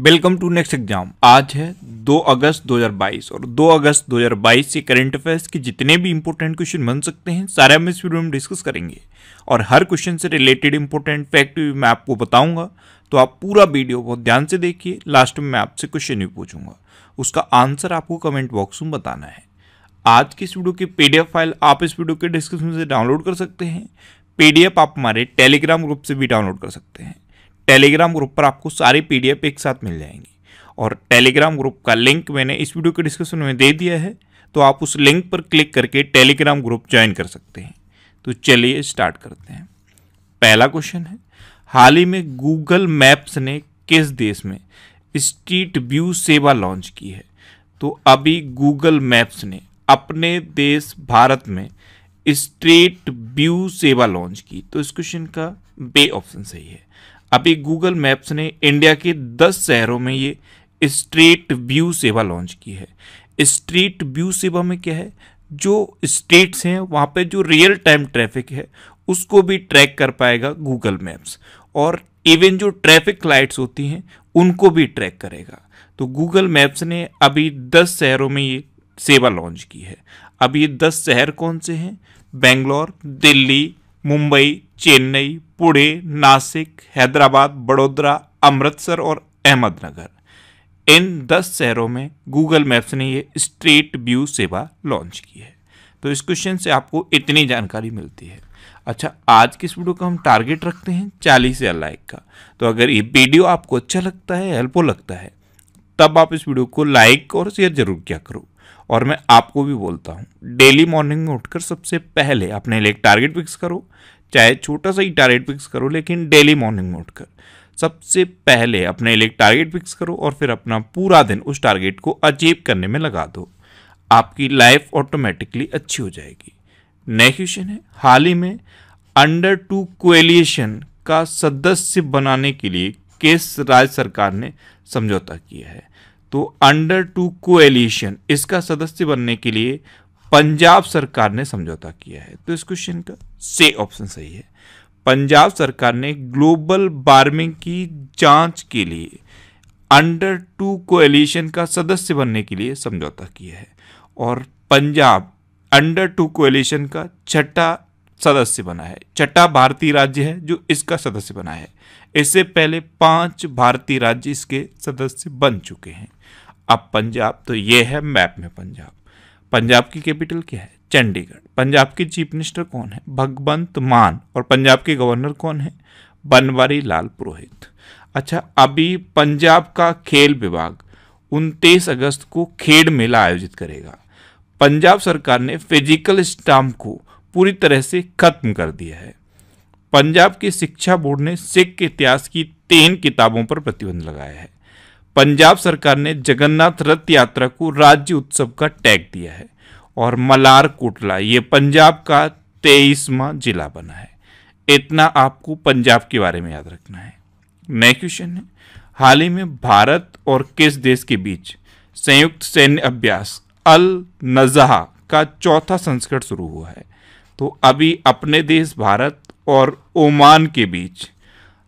Welcome to next exam आज है 2 अगस्त 2022 और 2 अगस्त 2022 से करंट अफेयर्स के जितने भी इंपॉर्टेंट क्वेश्चन बन सकते हैं, सारे हम इस वीडियो में डिस्कस करेंगे। और हर क्वेश्चन से रिलेटेड इंपॉर्टेंट फैक्ट भी मैं आपको बताऊँगा। तो आप पूरा वीडियो बहुत ध्यान से देखिए। लास्ट में मैं आपसे क्वेश्चन भी पूछूँगा। उसका आंसर आपको कमेंट बॉक्स में बताना है। आज की इस वीडियो की पीडीएफ फ़ाइल आप इस वीडियो के डिस्क्रिप्शन से डाउनलोड कर सकते हैं। पीडीएफ आप हमारे टेलीग्राम ग्रुप से भी डाउनलोड कर सकते हैं। टेलीग्राम ग्रुप पर आपको सारी पीडीएफ एक साथ मिल जाएँगी। और टेलीग्राम ग्रुप का लिंक मैंने इस वीडियो के डिस्क्रिप्शन में दे दिया है तो आप उस लिंक पर क्लिक करके टेलीग्राम ग्रुप ज्वाइन कर सकते हैं। तो चलिए स्टार्ट करते हैं। पहला क्वेश्चन है, हाल ही में गूगल मैप्स ने किस देश में स्ट्रीट व्यू सेवा लॉन्च की है? तो अभी गूगल मैप्स ने अपने देश भारत में स्ट्रीट व्यू सेवा लॉन्च की। तो इस क्वेश्चन का बे ऑप्शन सही है। अभी गूगल मैप्स ने इंडिया के 10 शहरों में ये स्ट्रीट व्यू सेवा लॉन्च की है। स्ट्रीट व्यू सेवा में क्या है? जो स्ट्रीट्स हैं, वहाँ पे जो रियल टाइम ट्रैफ़िक है, उसको भी ट्रैक कर पाएगा गूगल मैप्स। और इवन जो ट्रैफ़िक लाइट्स होती हैं, उनको भी ट्रैक करेगा। तो गूगल मैप्स ने अभी 10 शहरों में ये सेवा लॉन्च की है। अब ये 10 शहर कौन से हैं? बेंगलोर, दिल्ली, मुंबई, चेन्नई पुणे, नासिक, हैदराबाद, बड़ोदरा, अमृतसर और अहमदनगर। इन 10 शहरों में गूगल मैप्स ने ये स्ट्रीट व्यू सेवा लॉन्च की है। तो इस क्वेश्चन से आपको इतनी जानकारी मिलती है। अच्छा आज की इस वीडियो का हम टारगेट रखते हैं? चालीस हज़ार लाइक का। तो अगर ये वीडियो आपको अच्छा लगता है हेल्पफुल लगता है, तब आप इस वीडियो को लाइक और शेयर ज़रूर किया करो। और मैं आपको भी बोलता हूँ डेली मॉर्निंग में उठकर सबसे पहले अपने लिए टारगेट फिक्स करो। चाहे छोटा सा ही टारगेट फिक्स करो, लेकिन डेली मॉर्निंग में उठकर। सबसे पहले अपने लिए टारगेट फिक्स करो और फिर अपना पूरा दिन उस टारगेट को अचीव करने में लगा दो। आपकी लाइफ ऑटोमेटिकली अच्छी हो जाएगी। नेक्स्ट क्वेश्चन है। हाल ही में अंडर टू कोएलिएशन का सदस्य बनाने के लिए किस राज्य सरकार ने समझौता किया है? तो अंडर टू कोएलिशन इसका सदस्य बनने के लिए पंजाब सरकार ने समझौता किया है। तो इस क्वेश्चन का से ऑप्शन सही है। पंजाब सरकार ने ग्लोबल वार्मिंग की जाँच के लिए अंडर टू कोएलिशन का सदस्य बनने के लिए समझौता किया है और पंजाब अंडर टू कोएलिशन का छठा सदस्य बना है। छठा भारतीय राज्य है जो इसका सदस्य बना है। इससे पहले पाँच भारतीय राज्य इसके सदस्य बन चुके हैं। अब पंजाब तो ये है मैप में पंजाब। पंजाब की कैपिटल क्या है? चंडीगढ़। पंजाब के चीफ मिनिस्टर कौन है? भगवंत मान। और पंजाब के गवर्नर कौन है? बनवारी लाल पुरोहित। अच्छा अभी पंजाब का खेल विभाग उनतीस अगस्त को खेड मेला आयोजित करेगा। पंजाब सरकार ने फ़िज़िकल स्टाम्प को पूरी तरह से खत्म कर दिया है। पंजाब के शिक्षा बोर्ड ने सिख के इतिहास की तीन किताबों पर प्रतिबंध लगाया है। पंजाब सरकार ने जगन्नाथ रथ यात्रा को राज्य उत्सव का टैग दिया है। और मलार कोटला ये पंजाब का तेईसवा जिला बना है। इतना आपको पंजाब के बारे में याद रखना है। नेक्स्ट क्वेश्चन है। हाल ही में भारत और किस देश के बीच संयुक्त सैन्य अभ्यास अल नजहा का चौथा संस्करण शुरू हुआ है? तो अभी अपने देश भारत और ओमान के बीच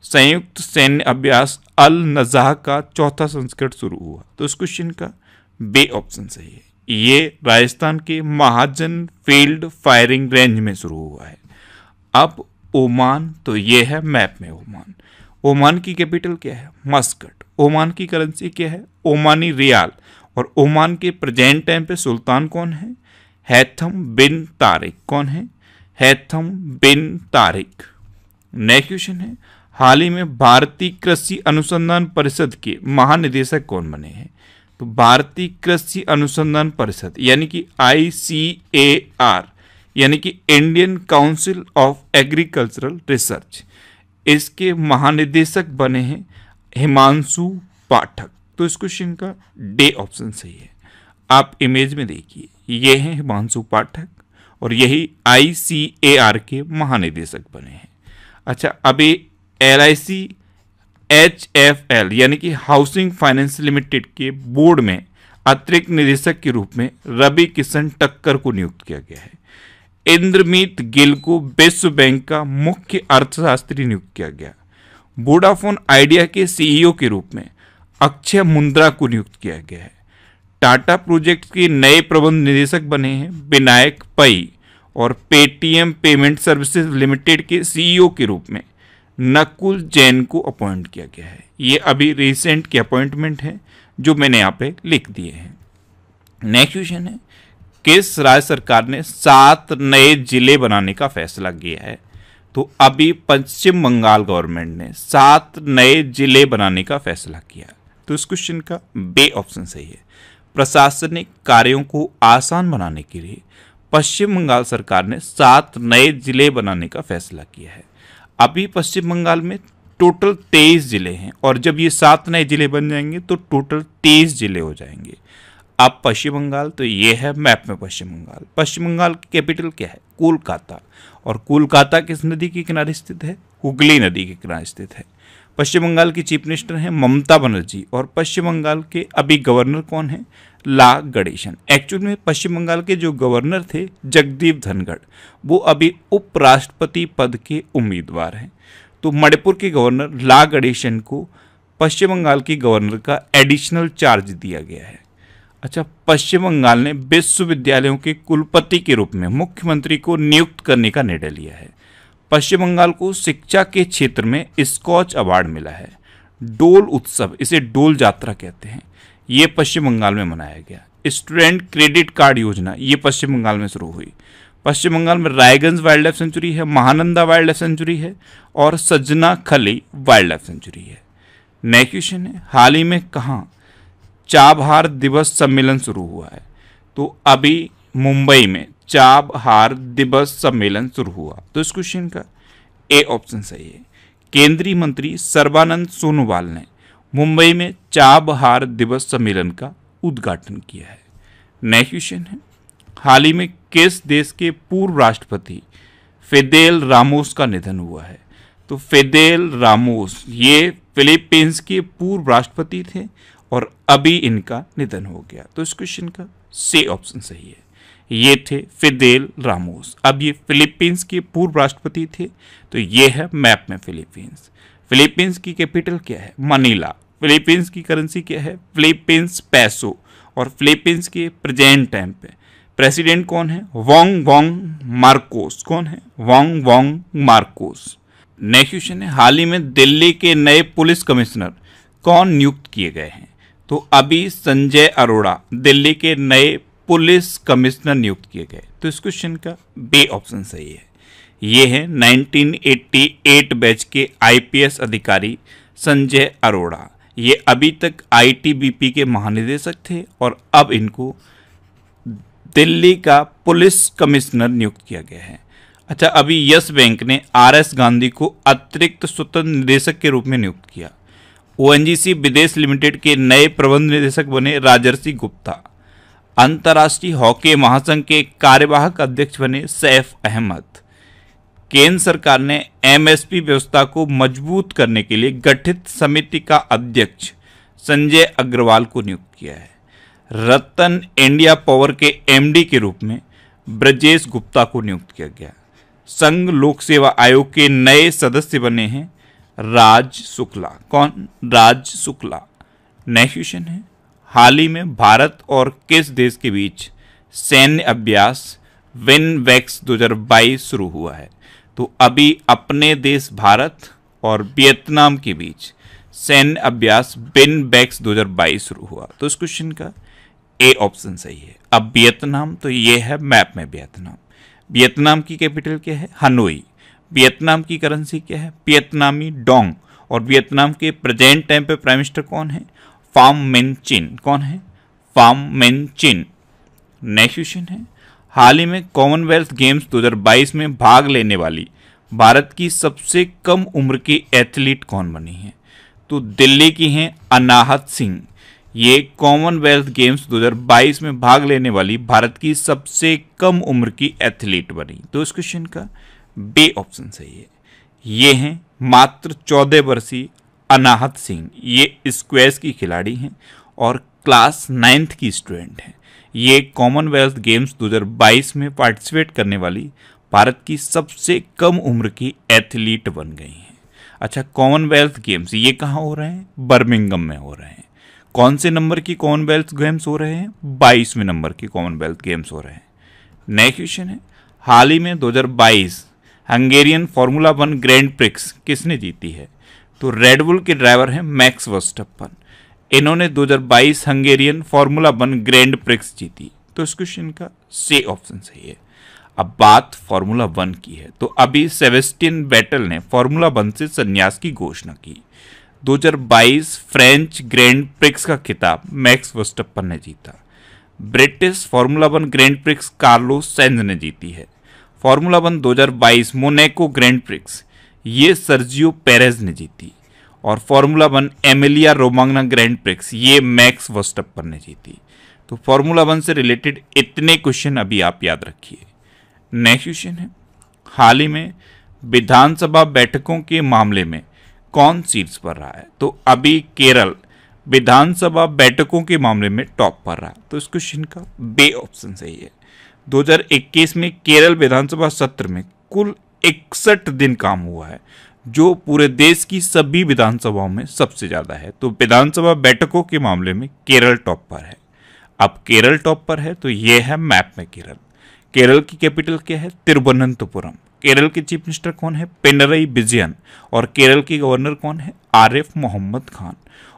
संयुक्त सैन्य अभ्यास अल नजहा का चौथा संस्करण शुरू हुआ। तो इस क्वेश्चन का बे ऑप्शन सही है। ये राजस्थान के महाजन फ़ील्ड फायरिंग रेंज में शुरू हुआ है। अब ओमान तो ये है मैप में ओमान। ओमान की कैपिटल क्या है? मस्कट। ओमान की करेंसी क्या है? ओमानी रियाल। और ओमान के प्रेजेंट टाइम पे सुल्तान कौन है? Haitham bin Tariq. कौन है? Haitham bin Tariq. Next question है, हाल ही में भारतीय कृषि अनुसंधान परिषद के महानिदेशक कौन बने हैं? तो भारतीय कृषि अनुसंधान परिषद, यानी कि ICAR यानी कि Indian council of agricultural research इसके महानिदेशक बने हैं हिमांशु पाठक। तो इस क्वेश्चन का डे ऑप्शन सही है। आप इमेज में देखिए, ये हैं हिमांशु पाठक और यही ICAR के महानिदेशक बने हैं। अच्छा अभी सी एच एफ़ एल यानी कि हाउसिंग फाइनेंस लिमिटेड के बोर्ड में अतिरिक्त निदेशक के रूप में रवि किशन टक्कर को नियुक्त किया गया है। इंद्रमीत गिल को विश्व बैंक का मुख्य अर्थशास्त्री नियुक्त किया गया। वोडाफोन आइडिया के सीईओ के रूप में अक्षय मुंद्रा को नियुक्त किया गया है। टाटा प्रोजेक्ट के नए प्रबंध निदेशक बने हैं विनायक पई और पेटीएम पेमेंट सर्विसेज़ लिमिटेड के सीईओ के रूप में नकुल जैन को अपॉइंट किया गया है। ये अभी रिसेंट के अपॉइंटमेंट है, जो मैंने यहाँ पे लिख दिए हैं। नेक्स्ट क्वेश्चन है, किस राज्य सरकार ने सात नए ज़िले बनाने का फैसला किया है? तो अभी पश्चिम बंगाल गवर्नमेंट ने सात नए ज़िले बनाने का फैसला किया। तो इस क्वेश्चन का बे ऑप्शन सही है। प्रशासनिक कार्यों को आसान बनाने के लिए पश्चिम बंगाल सरकार ने सात नए ज़िले बनाने का फैसला किया है। अभी पश्चिम बंगाल में टोटल तेईस ज़िले हैं और जब ये सात नए ज़िले बन जाएँगे तो टोटल तेईस ज़िले हो जाएँगे। अब पश्चिम बंगाल तो ये है मैप में पश्चिम बंगाल। पश्चिम बंगाल की कैपिटल क्या है? कोलकाता। और कोलकाता किस नदी के किनारे स्थित है? हुगली नदी के किनारे स्थित है। पश्चिम बंगाल की चीफ मिनिस्टर हैं ममता बनर्जी और पश्चिम बंगाल के अभी गवर्नर कौन है? ला गणेशन। एक्चुअल में पश्चिम बंगाल के जो गवर्नर थे, जगदीप धनगढ़ वो अभी उपराष्ट्रपति पद के उम्मीदवार हैं। तो मणिपुर के गवर्नर ला गणेशन को पश्चिम बंगाल की गवर्नर का एडिशनल चार्ज दिया गया है। अच्छा पश्चिम बंगाल ने विश्वविद्यालयों के कुलपति के रूप में मुख्यमंत्री को नियुक्त करने का निर्णय लिया है। पश्चिम बंगाल को शिक्षा के क्षेत्र में स्कॉच अवार्ड मिला है। डोल उत्सव, इसे डोल यात्रा कहते हैं। ये पश्चिम बंगाल में मनाया गया। स्टूडेंट क्रेडिट कार्ड योजना, ये पश्चिम बंगाल में शुरू हुई। पश्चिम बंगाल में रायगंज वाइल्ड लाइफ सेंचुरी है, महानंदा वाइल्ड लाइफ सेंचुरी है और Sajnakhali wildlife sanctuary है। नेक्स्ट क्वेश्चन है, हाल ही में कहाँ चाबहार दिवस सम्मेलन शुरू हुआ है? तो अभी मुंबई में चाबहार दिवस सम्मेलन शुरू हुआ। तो इस क्वेश्चन का ए ऑप्शन सही है। केंद्रीय मंत्री सर्बानंद सोनोवाल ने मुंबई में चाबहार दिवस सम्मेलन का उद्घाटन किया है। नेक्स्ट क्वेश्चन है। हाल ही में किस देश के पूर्व राष्ट्रपति फेदेल रामोस का निधन हुआ है? तो फेदेल रामोस, ये फिलीपींस के पूर्व राष्ट्रपति थे और अभी इनका निधन हो गया। तो इस क्वेश्चन का से ऑप्शन सही है। ये थे फिदेल रामोस। अब ये फिलीपींस के पूर्व राष्ट्रपति थे तो ये है मैप में फिलीपींस फिलीपींस की कैपिटल क्या है? मनीला। फिलीपींस की करेंसी क्या है? फिलीपींस पैसो। और फिलीपींस के प्रेजेंट टाइम पे प्रेसिडेंट कौन है? Bongbong Marcos. कौन है? Bongbong Marcos. नेक्स्ट क्वेश्चन है, हाल ही में दिल्ली के नए पुलिस कमिश्नर कौन नियुक्त किए गए हैं? तो अभी संजय अरोड़ा, दिल्ली के नए पुलिस कमिश्नर नियुक्त किए गए। तो इस क्वेश्चन का बे ऑप्शन सही है। ये है 1988 बैच के आईपीएस अधिकारी संजय अरोड़ा। ये अभी तक आईटीबीपी के महानिदेशक थे और अब इनको दिल्ली का पुलिस कमिश्नर नियुक्त किया गया है। अच्छा अभी यस बैंक ने आर एस गांधी को अतिरिक्त स्वतंत्र निदेशक के रूप में नियुक्त किया। ओएनजीसी विदेश लिमिटेड के नए प्रबंध निदेशक बने राजर्षि गुप्ता। अंतर्राष्ट्रीय हॉकी महासंघ के कार्यवाहक अध्यक्ष बने सैफ अहमद। केंद्र सरकार ने एमएसपी व्यवस्था को मज़बूत करने के लिए गठित समिति का अध्यक्ष संजय अग्रवाल को नियुक्त किया है। रतन इंडिया पावर के एमडी के रूप में ब्रजेश गुप्ता को नियुक्त किया गया। संघ लोक सेवा आयोग के नए सदस्य बने हैं राज शुक्ला। कौन? राज शुक्ला। नेक्स्ट क्वेश्चन है। हाल ही में भारत और किस देश के बीच सैन्य अभ्यास विन वैक्स 2022 शुरू हुआ है? तो अभी अपने देश भारत और वियतनाम के बीच सैन्य अभ्यास बिन बैक्स 2022 शुरू हुआ। तो इस क्वेश्चन का ए ऑप्शन सही है। अब वियतनाम तो ये है मैप में वियतनाम। वियतनाम की कैपिटल क्या है? हनोई। वियतनाम की करेंसी क्या है? Vietnamese dong. और वियतनाम के प्रेजेंट टाइम पे प्राइम मिनिस्टर कौन है? फार्म मेन चिन, कौन है? Pham Minh Chinh. Next question है। हाल ही में कॉमनवेल्थ गेम्स 2022 में भाग लेने वाली भारत की सबसे कम उम्र की एथलीट कौन बनी है? तो दिल्ली की हैं अनाहत सिंह। ये कॉमनवेल्थ गेम्स 2022 में भाग लेने वाली भारत की सबसे कम उम्र की एथलीट बनी। तो इस क्वेश्चन का बे ऑप्शन सही है। ये हैं मात्र चौदह वर्षीय अनाहत सिंह, ये स्क्वेस की खिलाड़ी हैं और क्लास नाइन्थ की स्टूडेंट हैं। ये कॉमनवेल्थ गेम्स 2022 में पार्टिसिपेट करने वाली भारत की सबसे कम उम्र की एथलीट बन गई हैं। अच्छा कॉमनवेल्थ गेम्स ये कहाँ हो रहे हैं? बर्मिंगम में हो रहे हैं। कौन से नंबर की कॉमनवेल्थ गेम्स हो रहे हैं? बाईसवें नंबर की कॉमनवेल्थ गेम्स हो रहे हैं। नए क्वेश्चन है। हाल ही में 2022 Hungarian Formula One Grand Prix किसने जीती है? तो रेडबुल के ड्राइवर हैं मैक्स वर्स्टप्पन इन्होंने 2022 Hungarian Formula One Grand Prix जीती। तो इस क्वेश्चन का से ऑप्शन सही है। अब बात फार्मूला वन की है। तो अभी सेवेस्टियन बैटल ने फार्मूला वन से संन्यास की घोषणा की। 2022 फ्रेंच ग्रैंड प्रिक्स का खिताब मैक्स वर्स्टप्पन ने जीता। British Formula One Grand Prix Carlos Sainz ने जीती है। Formula One 2022 Monaco Grand Prix ये सर्जियो पेरेज ने जीती। और Formula One Emilia Romagna Grand Prix, ये मैक्स वर्स्टप्पन ने जीती। तो फार्मूला वन से रिलेटेड इतने क्वेश्चन अभी आप याद रखिए। नेक्स्ट क्वेश्चन है, हाल ही में विधानसभा बैठकों के मामले में कौन सीट्स पर रहा है? तो अभी केरल विधानसभा बैठकों के मामले में टॉप पर रहा। तो इस क्वेश्चन का बे ऑप्शन सही है। 2021 में केरल विधानसभा सत्र में कुल इकसठ दिन काम हुआ है, जो पूरे देश की सभी विधानसभाओं में सबसे ज़्यादा है। तो विधानसभा बैठकों के मामले में केरल टॉप पर है। अब केरल टॉप पर है तो यह है मैप में केरल। केरल की कैपिटल क्या है? तिरुवनंतपुरम। केरल के चीफ मिनिस्टर कौन है? पिनरई विजयन। और केरल के गवर्नर कौन है? आरिफ मोहम्मद खान।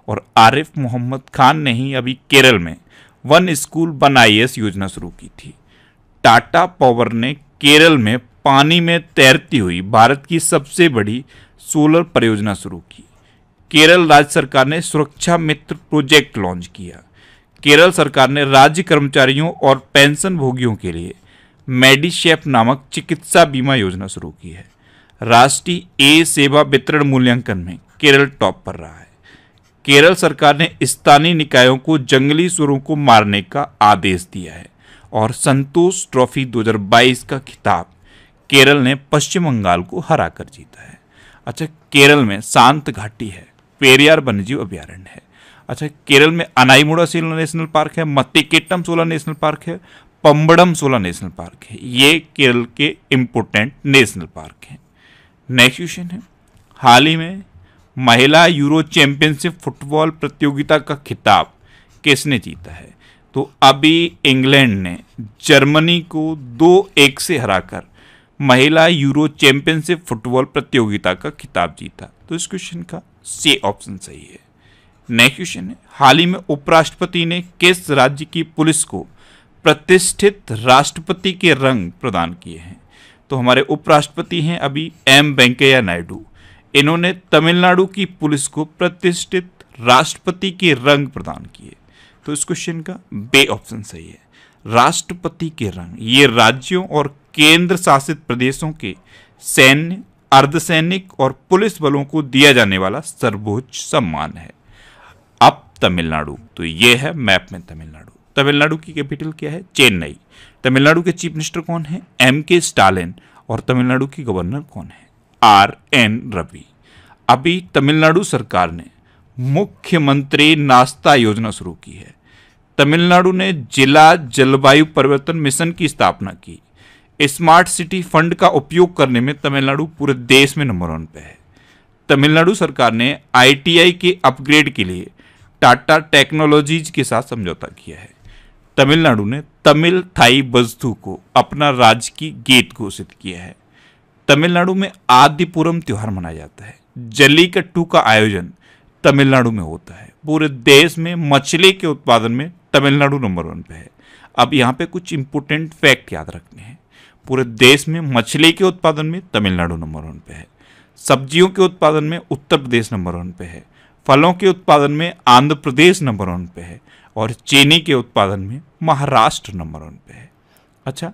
और आरिफ मोहम्मद खान ने ही अभी केरल में वन स्कूल वन आई योजना शुरू की थी। टाटा पावर ने केरल में पानी में तैरती हुई भारत की सबसे बड़ी सोलर परियोजना शुरू की। केरल राज्य सरकार ने सुरक्षा मित्र प्रोजेक्ट लॉन्च किया। केरल सरकार ने राज्य कर्मचारियों और पेंशन भोगियों के लिए मेडिशेफ नामक चिकित्सा बीमा योजना शुरू की है। राष्ट्रीय ए सेवा वितरण मूल्यांकन में केरल टॉप पर रहा है। केरल सरकार ने स्थानीय निकायों को जंगली सुरों को मारने का आदेश दिया है और संतोष ट्रॉफी 2022 का खिताब केरल ने पश्चिम बंगाल को हरा कर जीता है। अच्छा केरल में शांत घाटी है, पेरियार वन्यजीव अभ्यारण्य है। अच्छा केरल में अनाईमुड़ा सोलह नेशनल पार्क है, मत्तिकेट्टम सोलह नेशनल पार्क है पंबड़म सोलह नेशनल पार्क है। ये केरल के इम्पोर्टेंट नेशनल पार्क हैं। नेक्स्ट क्वेश्चन है, हाल ही में महिला यूरो चैंपियनशिप फुटबॉल प्रतियोगिता का खिताब किसने जीता है? तो अभी इंग्लैंड ने जर्मनी को दो एक से हराकर महिला यूरो चैंपियनशिप फुटबॉल प्रतियोगिता का खिताब जीता। तो इस क्वेश्चन का सी ऑप्शन सही है। नेक्स्ट क्वेश्चन है, हाल ही में उपराष्ट्रपति ने किस राज्य की पुलिस को प्रतिष्ठित राष्ट्रपति के रंग प्रदान किए हैं? तो हमारे उपराष्ट्रपति हैं अभी एम वेंकैया नायडू। इन्होंने तमिलनाडु की पुलिस को प्रतिष्ठित राष्ट्रपति के रंग प्रदान किए। तो इस क्वेश्चन का बे ऑप्शन सही है। राष्ट्रपति के रंग, ये राज्यों और केंद्र शासित प्रदेशों के सैन्य, अर्धसैनिक और पुलिस बलों को दिया जाने वाला सर्वोच्च सम्मान है। अब तमिलनाडु। तो ये है मैप में तमिलनाडु। तमिलनाडु की कैपिटल क्या है? चेन्नई। तमिलनाडु के चीफ मिनिस्टर कौन है? एम के स्टालिन। और तमिलनाडु की गवर्नर कौन है? R N Ravi. अभी तमिलनाडु सरकार ने मुख्यमंत्री नाश्ता योजना शुरू की है। तमिलनाडु ने जिला जलवायु परिवर्तन मिशन की स्थापना की। स्मार्ट सिटी फंड का उपयोग करने में तमिलनाडु पूरे देश में नंबर वन पे है। तमिलनाडु सरकार ने आईटीआई के अपग्रेड के लिए टाटा टेक्नोलॉजीज़ के साथ समझौता किया है। तमिलनाडु ने तमिल थाई बजथु को अपना राज्य की गेट घोषित किया है। तमिलनाडु में आदिपुरम त्यौहार मनाया जाता है। जल्लीकट्टू का आयोजन तमिलनाडु में होता है। पूरे देश में मछली के उत्पादन में तमिलनाडु नंबर वन पे है। अब यहाँ पे कुछ इंपोर्टेंट फैक्ट याद रखने हैं। पूरे देश में मछली के उत्पादन में तमिलनाडु नंबर वन पे है। सब्जियों के उत्पादन में उत्तर प्रदेश नंबर वन पे है। फलों के उत्पादन में आंध्र प्रदेश नंबर वन पे है और चीनी के उत्पादन में महाराष्ट्र नंबर वन पे है। अच्छा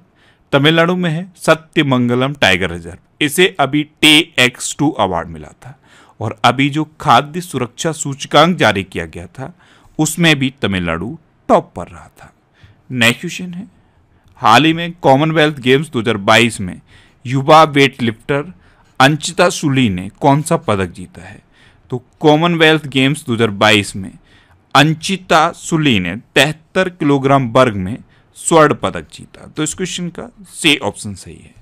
तमिलनाडु में है सत्यमंगलम टाइगर रिज़र्व। इसे अभी टे एक्स टू अवार्ड मिला था और अभी जो खाद्य सुरक्षा सूचकांक जारी किया गया था, उसमें भी तमिलनाडु टॉप पर रहा था। नेक्स्ट क्वेश्चन है हाल ही में कॉमनवेल्थ गेम्स 2022 में युवा वेट लिफ्टर अंचिता सुली ने कौन सा पदक जीता है? तो कॉमनवेल्थ गेम्स 2022 में अंचिता सुली ने तिहत्तर किलोग्राम वर्ग में स्वर्ण पदक जीता। तो इस क्वेश्चन का से ऑप्शन सही है।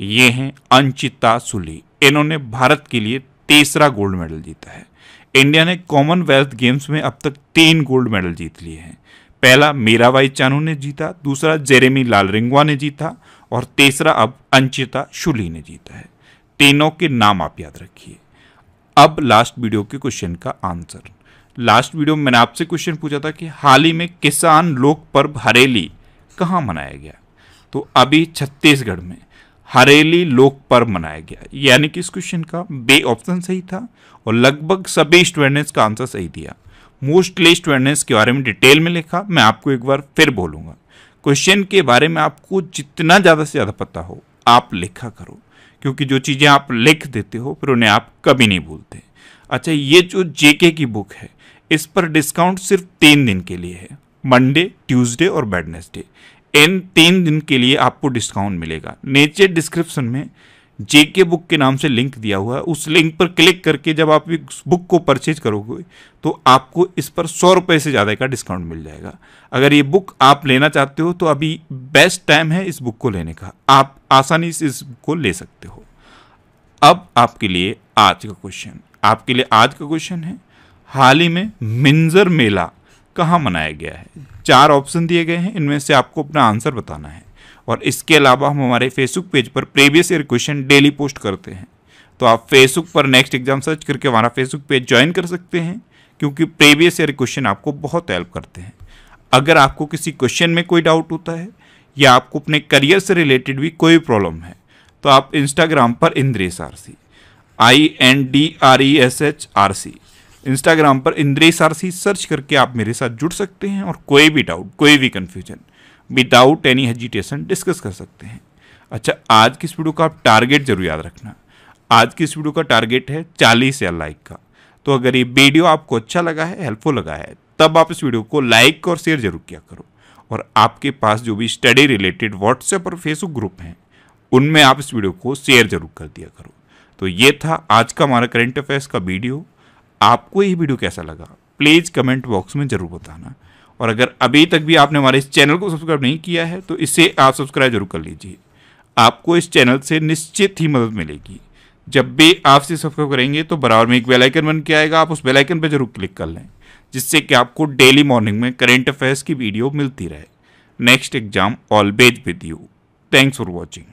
ये हैं अंचिता सुली। इन्होंने भारत के लिए तीसरा गोल्ड मेडल जीता है। इंडिया ने कॉमनवेल्थ गेम्स में अब तक तीन गोल्ड मेडल जीत लिए हैं। पहला मीराबाई चानू ने जीता, दूसरा जेरेमी लाल रिंगवा ने जीता और तीसरा अब अंचिता शुली ने जीता है। तीनों के नाम आप याद रखिए। अब लास्ट वीडियो के क्वेश्चन का आंसर। लास्ट वीडियो में मैंने आपसे क्वेश्चन पूछा था कि हाल ही में किसान लोक पर्व हरेली कहाँ मनाया गया? तो अभी छत्तीसगढ़ में हरेली लोक पर्व मनाया गया। यानी कि इस क्वेश्चन का बे ऑप्शन सही था और लगभग सभी स्टूडेंट्स का आंसर सही दिया। मोस्टली स्टूडेंट्स के बारे में डिटेल में लिखा, मैं आपको एक बार फिर बोलूँगा। क्वेश्चन के बारे में आपको जितना ज़्यादा से ज़्यादा पता हो, आप लिखा करो, क्योंकि जो चीज़ें आप लिख देते हो, फिर उन्हें आप कभी नहीं भूलते। अच्छा ये जो जेके की बुक है, इस पर डिस्काउंट सिर्फ़ तीन दिन के लिए है, मंडे, ट्यूसडे और वेडनेसडे। इन तीन दिन के लिए आपको डिस्काउंट मिलेगा। नीचे डिस्क्रिप्शन में जेके बुक के नाम से लिंक दिया हुआ है। उस लिंक पर क्लिक करके जब आप इस बुक को परचेज करोगे तो आपको इस पर सौ रुपये से ज़्यादा का डिस्काउंट मिल जाएगा। अगर ये बुक आप लेना चाहते हो तो अभी बेस्ट टाइम है इस बुक को लेने का। आप आसानी से इस बुक को ले सकते हो। अब आपके लिए आज का क्वेश्चन। आपके लिए आज का क्वेश्चन है, हाल ही में मिंजर मेला कहाँ मनाया गया है? चार ऑप्शन दिए गए हैं। इनमें से आपको अपना आंसर बताना है। और इसके अलावा हम हमारे फेसबुक पेज पर previous year question daily post करते हैं। तो आप फेसबुक पर नेक्स्ट एग्ज़ाम सर्च करके हमारा फेसबुक पेज ज्वाइन कर सकते हैं, क्योंकि प्रीवियस ईयर क्वेश्चन आपको बहुत हेल्प करते हैं। अगर आपको किसी क्वेश्चन में कोई डाउट होता है, या आपको अपने करियर से रिलेटेड भी कोई प्रॉब्लम है तो आप इंस्टाग्राम पर Indresh R C I N D R E S H R C Instagram पर इंद्रेश आर सी सर्च करके आप मेरे साथ जुड़ सकते हैं और कोई भी डाउट कोई भी confusion without any hesitation discuss कर सकते हैं। अच्छा आज की इस वीडियो का आप टारगेट ज़रूर याद रखना। आज की इस वीडियो का टारगेट है चालीस या लाइक का। तो अगर ये वीडियो आपको अच्छा लगा है हेल्पफुल लगा है, तब आप इस वीडियो को लाइक और शेयर ज़रूर किया करो। और आपके पास जो भी स्टडी रिलेटेड व्हाट्सएप और फेसबुक ग्रुप हैं, उनमें आप इस वीडियो को शेयर ज़रूर कर दिया करो। तो ये था आज का हमारा करंट अफेयर्स का वीडियो आपको ये वीडियो कैसा लगा प्लीज़ कमेंट बॉक्स में ज़रूर बताना। और अगर अभी तक भी आपने हमारे इस चैनल को सब्सक्राइब नहीं किया है तो इसे आप सब्सक्राइब ज़रूर कर लीजिए। आपको इस चैनल से निश्चित ही मदद मिलेगी। जब भी आप से सब्सक्राइब करेंगे तो बराबर में एक बेलाइकन बन के आएगा। आप उस बेल आइकन पर ज़रूर क्लिक कर लें, जिससे कि आपको डेली मॉर्निंग में करेंट अफेयर्स की वीडियो मिलती रहे। Next exam always with you. Thanks for watching.